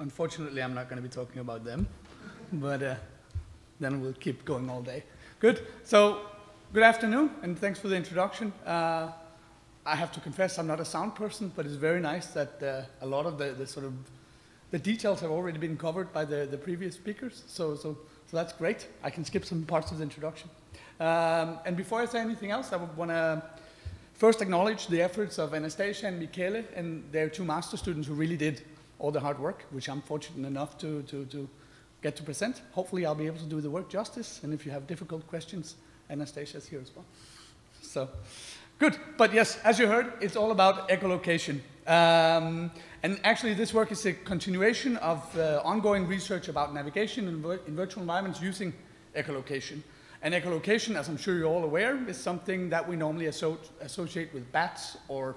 Unfortunately, I'm not going to be talking about them, but uh, then we'll keep going all day. Good. So, good afternoon, and thanks for the introduction. Uh, I have to confess, I'm not a sound person, but it's very nice that uh, a lot of the, the, sort of the details have already been covered by the, the previous speakers. So, so, so that's great. I can skip some parts of the introduction. Um, and before I say anything else, I would want to first acknowledge the efforts of Anastasia and Michele and their two master students who really did all the hard work, which I'm fortunate enough to, to, to get to present. Hopefully I'll be able to do the work justice, and if you have difficult questions, Anastasia is here as well. So, good. But yes, as you heard, it's all about echolocation. Um, and actually, this work is a continuation of uh, ongoing research about navigation in, in, virtual environments using echolocation. And echolocation, as I'm sure you're all aware, is something that we normally asso associate with bats or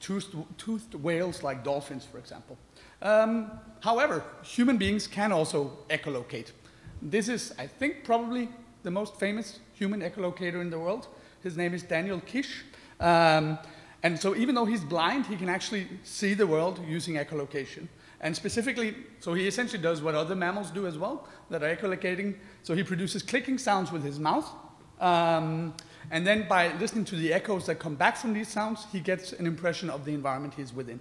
toothed, toothed, whales like dolphins, for example. Um, however, human beings can also echolocate. This is, I think, probably the most famous human echolocator in the world. His name is Daniel Kish. Um, and so even though he's blind, he can actually see the world using echolocation. And specifically, so he essentially does what other mammals do as well, that are echolocating. So he produces clicking sounds with his mouth. Um, and then by listening to the echoes that come back from these sounds, he gets an impression of the environment he's within.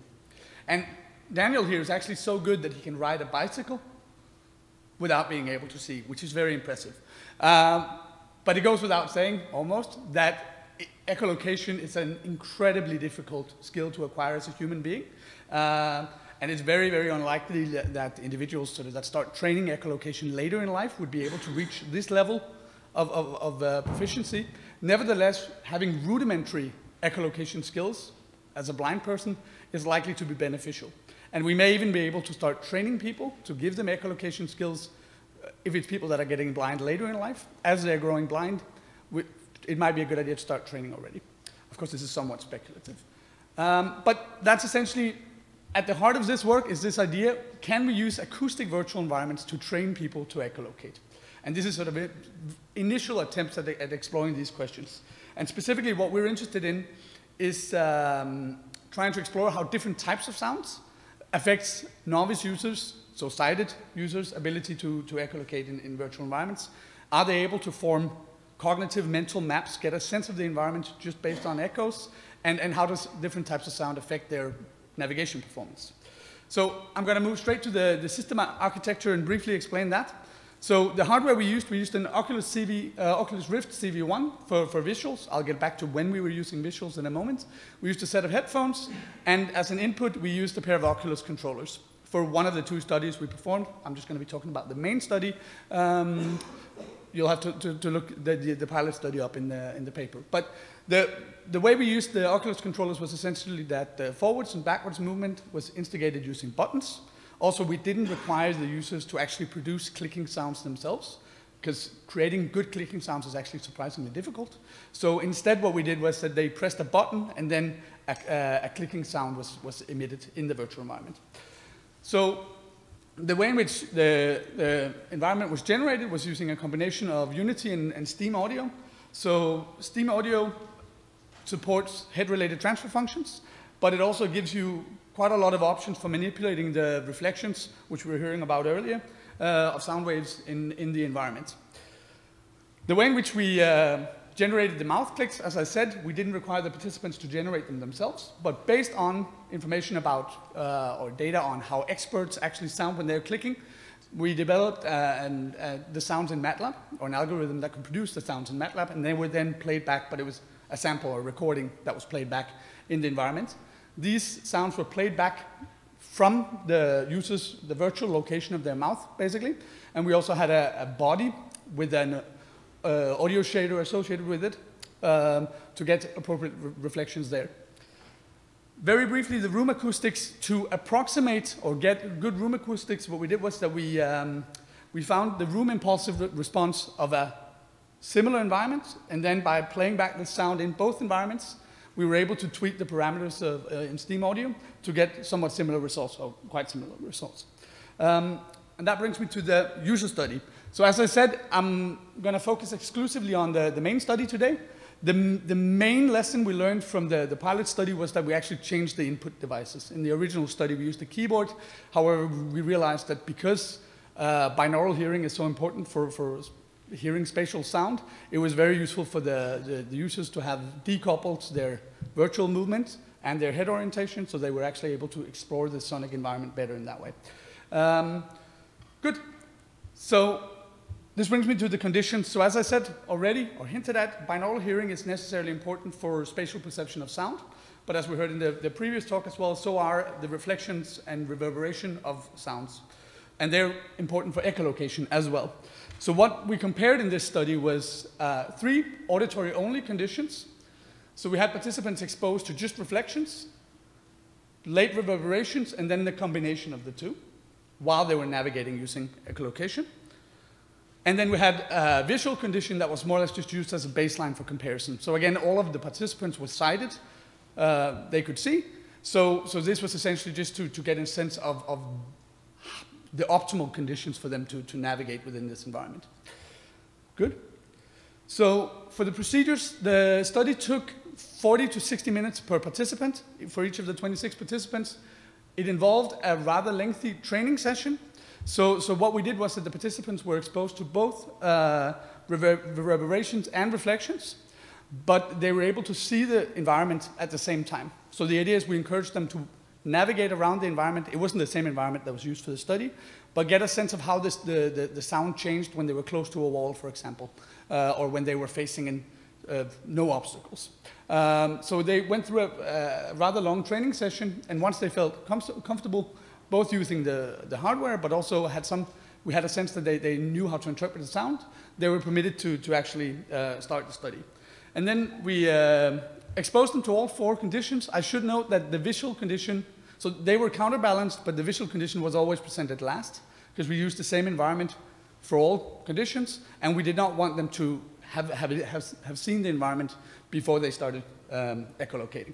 And Daniel here is actually so good that he can ride a bicycle without being able to see, which is very impressive. Um, but it goes without saying, almost, that echolocation is an incredibly difficult skill to acquire as a human being. Uh, and it's very, very unlikely that individuals sort of that start training echolocation later in life would be able to reach this level of, of, of uh, proficiency. Nevertheless, having rudimentary echolocation skills as a blind person is likely to be beneficial. And we may even be able to start training people to give them echolocation skills uh, if it's people that are getting blind later in life. As they're growing blind, it might be a good idea to start training already. Of course, this is somewhat speculative. Um, but that's essentially, at the heart of this work is this idea, can we use acoustic virtual environments to train people to echolocate? And this is sort of initial attempts at, at, exploring these questions. And specifically what we're interested in is um, trying to explore how different types of sounds affects novice users, so sighted users' ability to, to echolocate in, in virtual environments. Are they able to form cognitive mental maps, get a sense of the environment just based on echoes? And, and how does different types of sound affect their navigation performance? So I'm going to move straight to the, the system architecture and briefly explain that. So the hardware we used, we used an Oculus, CV, uh, Oculus Rift CV1 for, for visuals. I'll get back to when we were using visuals in a moment. We used a set of headphones, and as an input, we used a pair of Oculus controllers. For one of the two studies we performed, I'm just going to be talking about the main study. Um, you'll have to, to, to look the, the, the, pilot study up in the, in the paper. But the, the way we used the Oculus controllers was essentially that the forwards and backwards movement was instigated using buttons. Also, we didn't require the users to actually produce clicking sounds themselves, because creating good clicking sounds is actually surprisingly difficult. So instead, what we did was that they pressed a button, and then a, uh, a clicking sound was, was emitted in the virtual environment. So the way in which the, the, environment was generated was using a combination of Unity and, and Steam Audio. So Steam Audio supports head-related transfer functions, but it also gives you quite a lot of options for manipulating the reflections, which we were hearing about earlier, uh, of sound waves in, in the environment. The way in which we uh, generated the mouth clicks, as I said, we didn't require the participants to generate them themselves, but based on information about uh, or data on how experts actually sound when they're clicking, we developed uh, an, uh, the sounds in MATLAB, or an algorithm that could produce the sounds in MATLAB, and they were then played back, but it was a sample or recording that was played back in the environment. These sounds were played back from the user's, the virtual location of their mouth, basically. And we also had a, a body with an uh, audio shader associated with it um, to get appropriate re reflections there. Very briefly, the room acoustics, to approximate or get good room acoustics, what we did was that we, um, we found the room impulsive response of a similar environment, and then by playing back the sound in both environments, we were able to tweak the parameters of, uh, in Steam Audio to get somewhat similar results, or quite similar results. Um, and that brings me to the user study. So as I said, I'm going to focus exclusively on the, the main study today. the, the main lesson we learned from the, the pilot study was that we actually changed the input devices. In the original study, we used the keyboard. However, we realized that because uh, binaural hearing is so important for, for hearing spatial sound, it was very useful for the, the, the users to have decoupled their virtual movement and their head orientation, so they were actually able to explore the sonic environment better in that way. Um, good. So this brings me to the conditions. So as I said already, or hinted at, binaural hearing is necessarily important for spatial perception of sound. But as we heard in the, the previous talk as well, so are the reflections and reverberation of sounds. And they're important for echolocation as well. So what we compared in this study was uh, three auditory-only conditions. So we had participants exposed to just reflections, late reverberations, and then the combination of the two while they were navigating using echolocation. And then we had a visual condition that was more or less just used as a baseline for comparison. So again, all of the participants were sighted. Uh, they could see. So, so this was essentially just to, to get a sense of, of the optimal conditions for them to, to navigate within this environment. Good. So for the procedures, the study took 40 to 60 minutes per participant for each of the 26 participants. It involved a rather lengthy training session so, so what we did was that the participants were exposed to both uh, rever reverberations and reflections, but they were able to see the environment at the same time. So the idea is we encouraged them to navigate around the environment. It wasn't the same environment that was used for the study, but get a sense of how this, the, the, the sound changed when they were close to a wall, for example, uh, or when they were facing in, uh, no obstacles. Um, so they went through a, a, rather long training session, and once they felt com comfortable both using the, the hardware, but also had some, we had a sense that they, they knew how to interpret the sound. They were permitted to, to actually uh, start the study. And then we uh, exposed them to all four conditions. I should note that the visual condition, so they were counterbalanced, but the visual condition was always presented last, because we used the same environment for all conditions, and we did not want them to have, have, have, have seen the environment before they started um, echolocating.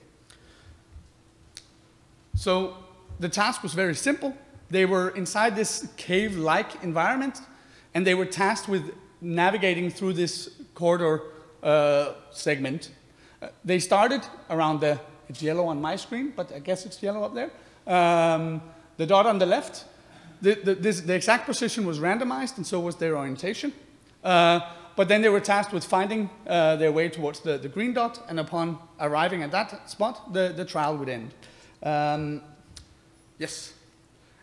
So the task was very simple. They were inside this cave-like environment, and they were tasked with navigating through this corridor uh, segment. Uh, they started around the, it's yellow on my screen, but I guess it's yellow up there. Um, the dot on the left, the, the, this, the, exact position was randomized, and so was their orientation. Uh, but then they were tasked with finding uh, their way towards the, the, green dot, and upon arriving at that spot, the, the trial would end. Um, Yes.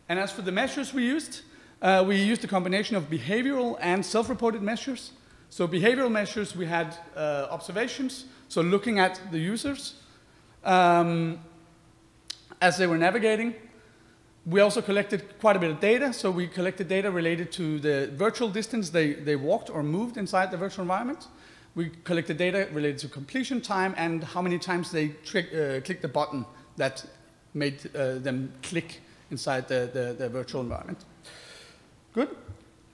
And as for the measures we used, uh, we used a combination of behavioral and self-reported measures. So behavioral measures, we had uh, observations, so looking at the users um, as they were navigating. We also collected quite a bit of data, so we collected data related to the virtual distance they, they walked or moved inside the virtual environment. We collected data related to completion time and how many times they uh, clicked the button that made uh, them click inside the, the, the, virtual environment. Good.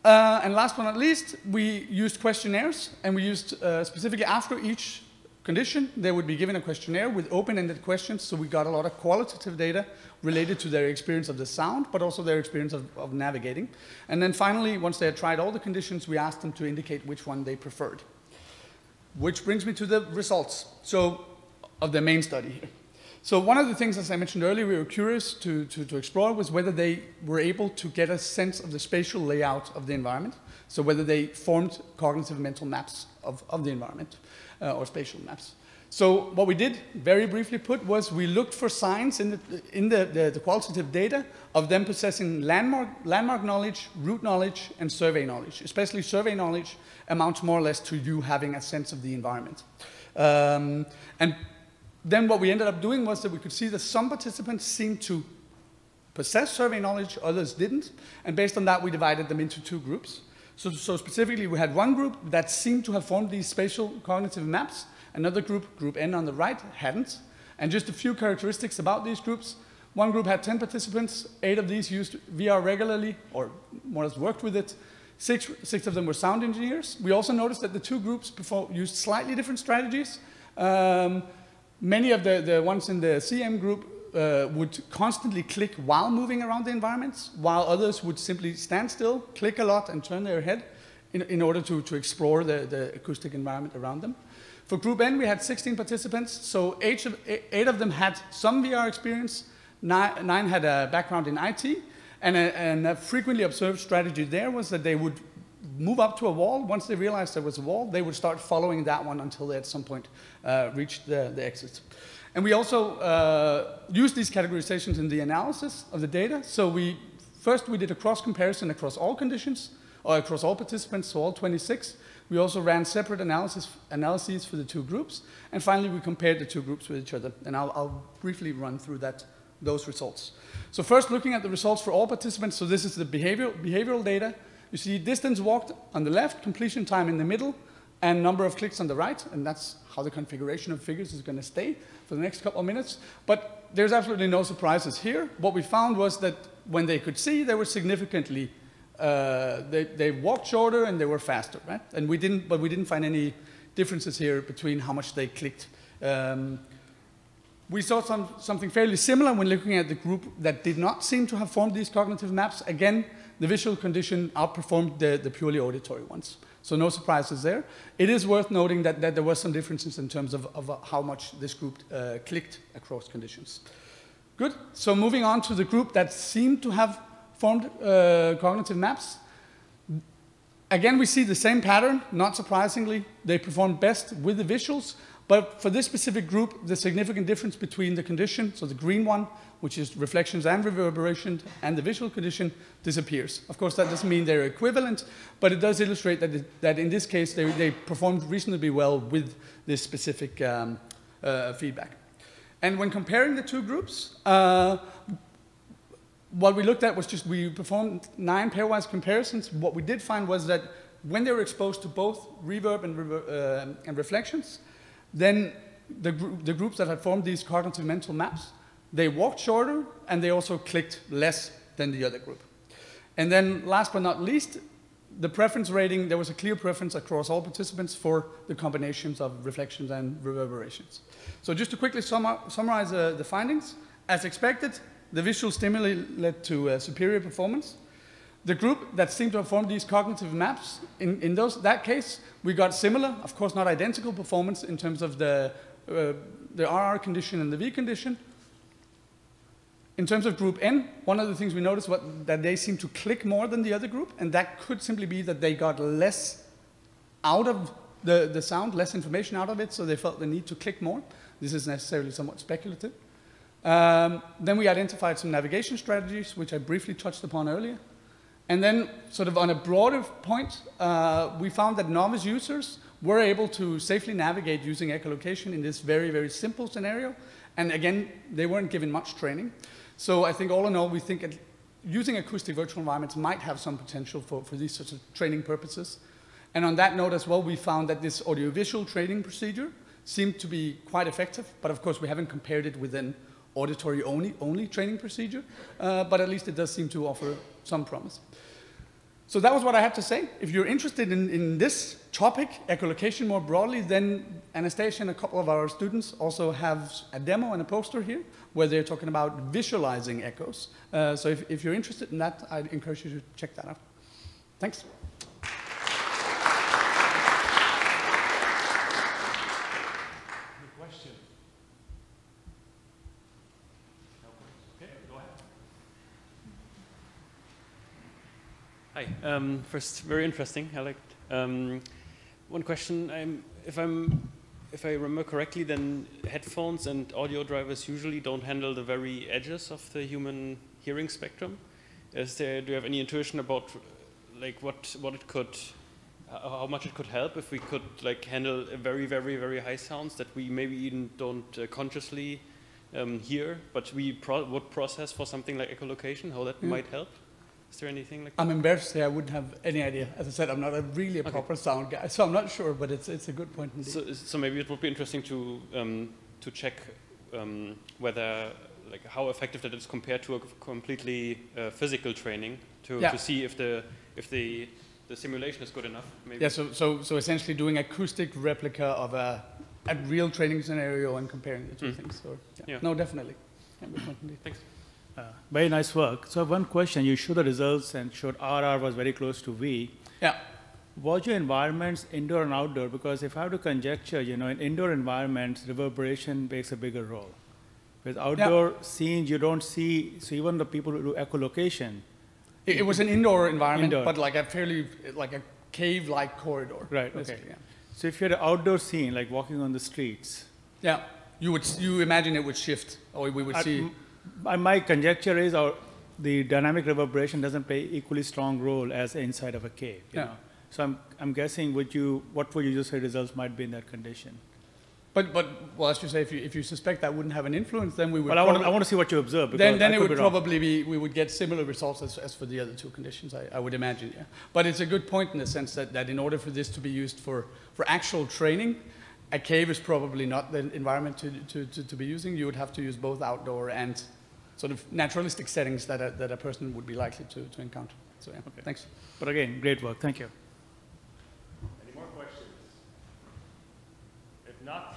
Uh, and last but not least, we used questionnaires, and we used uh, specifically after each condition, they would be given a questionnaire with open-ended questions, so we got a lot of qualitative data related to their experience of the sound, but also their experience of, of navigating. And then finally, once they had tried all the conditions, we asked them to indicate which one they preferred. Which brings me to the results. So, of the main study here. So one of the things, as I mentioned earlier, we were curious to, to, to, explore was whether they were able to get a sense of the spatial layout of the environment. So whether they formed cognitive mental maps of, of the environment uh, or spatial maps. So what we did, very briefly put, was we looked for signs in the, in the, the, the qualitative data of them possessing landmark, landmark knowledge, route knowledge, and survey knowledge. Especially survey knowledge amounts more or less to you having a sense of the environment. Um, and then what we ended up doing was that we could see that some participants seemed to possess survey knowledge, others didn't. And based on that, we divided them into two groups. So, so specifically, we had one group that seemed to have formed these spatial cognitive maps. Another group, group N on the right, hadn't. And just a few characteristics about these groups. One group had 10 participants. Eight of these used VR regularly, or more or less worked with it. Six, six of them were sound engineers. We also noticed that the two groups used slightly different strategies. Um, Many of the, the ones in the CM group uh, would constantly click while moving around the environments, while others would simply stand still, click a lot, and turn their head in, in order to, to explore the, the acoustic environment around them. For group N, we had 16 participants, so eight of, eight of them had some VR experience, nine, nine had a background in IT, and a, and a frequently observed strategy there was that they would move up to a wall. Once they realized there was a wall, they would start following that one until they at some point uh, reached the, the exit. And we also uh, used these categorizations in the analysis of the data. So we first we did a cross comparison across all conditions, or across all participants, so all 26. We also ran separate analysis, analyses for the two groups. And finally, we compared the two groups with each other. And I'll, I'll briefly run through that, those results. So first, looking at the results for all participants. So this is the behavioral, behavioral data. You see distance walked on the left, completion time in the middle, and number of clicks on the right. And that's how the configuration of figures is going to stay for the next couple of minutes. But there's absolutely no surprises here. What we found was that when they could see, they were significantly uh, they, they walked shorter and they were faster, right? And we didn't, but we didn't find any differences here between how much they clicked. Um, we saw some, something fairly similar when looking at the group that did not seem to have formed these cognitive maps. Again, the visual condition outperformed the, the purely auditory ones. So no surprises there. It is worth noting that, that there were some differences in terms of, of how much this group uh, clicked across conditions. Good. So moving on to the group that seemed to have formed uh, cognitive maps. Again, we see the same pattern, not surprisingly. They performed best with the visuals, but for this specific group, the significant difference between the condition, so the green one, which is reflections and reverberation, and the visual condition disappears. Of course, that doesn't mean they're equivalent, but it does illustrate that, it, that in this case, they, they, performed reasonably well with this specific um, uh, feedback. And when comparing the two groups, uh, what we looked at was just we performed nine pairwise comparisons. What we did find was that when they were exposed to both reverb and, uh, and reflections, then the, gr the, groups that had formed these cognitive mental maps, they walked shorter and they also clicked less than the other group. And then last but not least, the preference rating, there was a clear preference across all participants for the combinations of reflections and reverberations. So just to quickly summarize uh, the findings, as expected, the visual stimuli led to uh, superior performance. The group that seemed to have formed these cognitive maps, in, in those, that case, we got similar, of course not identical performance in terms of the, uh, the RR condition and the V condition. In terms of group N, one of the things we noticed was that they seemed to click more than the other group, and that could simply be that they got less out of the, the sound, less information out of it, so they felt the need to click more. This is necessarily somewhat speculative. Um, then we identified some navigation strategies, which I briefly touched upon earlier. And then, sort of on a broader point, uh, we found that novice users were able to safely navigate using echolocation in this very, very simple scenario. And again, they weren't given much training. So I think all in all, we think using acoustic virtual environments might have some potential for, for these sorts of training purposes. And on that note as well, we found that this audiovisual training procedure seemed to be quite effective, but of course we haven't compared it within auditory only, only training procedure, uh, but at least it does seem to offer some promise. So that was what I had to say. If you're interested in, in this topic, echolocation more broadly, then Anastasia and a couple of our students also have a demo and a poster here where they're talking about visualizing echoes. Uh, so if, if you're interested in that, I'd encourage you to check that out. Thanks. Um, first, very interesting. I liked um, one question. I'm, if I'm, if I remember correctly, then headphones and audio drivers usually don't handle the very edges of the human hearing spectrum. Is there? Do you have any intuition about, like, what what it could, how much it could help if we could like handle very, very, very high sounds that we maybe even don't uh, consciously um, hear, but we pro would process for something like echolocation? How that mm. might help? Is there anything like that? I'm embarrassed to say I wouldn't have any idea. As I said, I'm not a really a okay. proper sound guy, so I'm not sure, but it's, it's a good point indeed. So, so maybe it would be interesting to, um, to check um, whether, like how effective that is compared to a completely uh, physical training to, yeah. to see if the, if the, the simulation is good enough. Maybe. Yeah, so, so, so essentially doing acoustic replica of a, a real training scenario and comparing the two mm. things. So, yeah. yeah. No, definitely. Thanks. Uh, very nice work. So one question, you showed the results and showed RR was very close to V. Yeah. was your environments indoor and outdoor? Because if I have to conjecture, you know, in indoor environments, reverberation makes a bigger role. With outdoor scenes, you don't see, so even the people who do echolocation, It, it was an indoor environment, Indoor. but like a fairly, like a cave-like corridor. Right, okay. Yeah. so if you had an outdoor scene, like walking on the streets, yeah, you would, you imagine it would shift, or we would see. My, my conjecture is our, the dynamic reverberation doesn't play equally strong role as inside of a cave, you Yeah. know? So I'm, I'm guessing would you, what would you just say results might be in that condition? But, but, well, as you say, if you, if you suspect that wouldn't have an influence, then we would. Well, I want, to, I want to see what you observe Then, then it would be probably be, we would get similar results as, as for the other two conditions, I, I would imagine, yeah. But it's a good point in the sense that, that in order for this to be used for, for actual training, a cave is probably not the environment to, to, to, to be using. You would have to use both outdoor and sort of naturalistic settings that a, that a person would be likely to, to encounter. So, yeah, Okay. thanks. But again, great work. Thank you. Any more questions? If not,